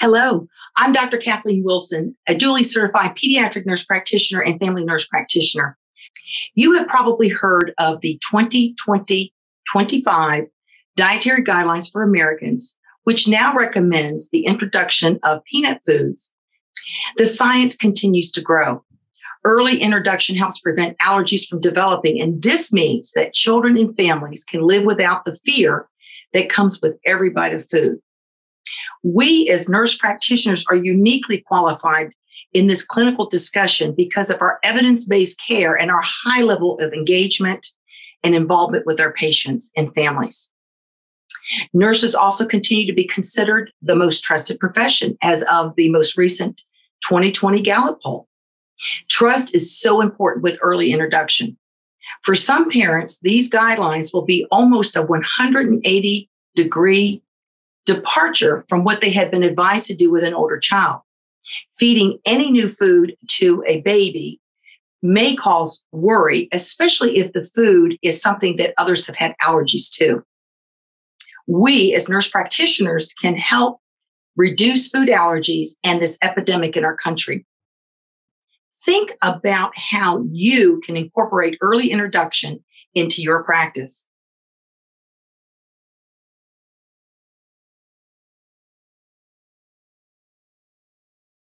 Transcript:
Hello, I'm Dr. Kathleen Wilson, a duly certified pediatric nurse practitioner and family nurse practitioner. You have probably heard of the 2020 25 Dietary Guidelines for Americans, which now recommends the introduction of peanut foods. The science continues to grow. Early introduction helps prevent allergies from developing, and this means that children and families can live without the fear that comes with every bite of food. We, as nurse practitioners, are uniquely qualified in this clinical discussion because of our evidence based care and our high level of engagement and involvement with our patients and families. Nurses also continue to be considered the most trusted profession as of the most recent 2020 Gallup poll. Trust is so important with early introduction. For some parents, these guidelines will be almost a 180 degree departure from what they had been advised to do with an older child. Feeding any new food to a baby may cause worry, especially if the food is something that others have had allergies to. We, as nurse practitioners, can help reduce food allergies and this epidemic in our country. Think about how you can incorporate early introduction into your practice.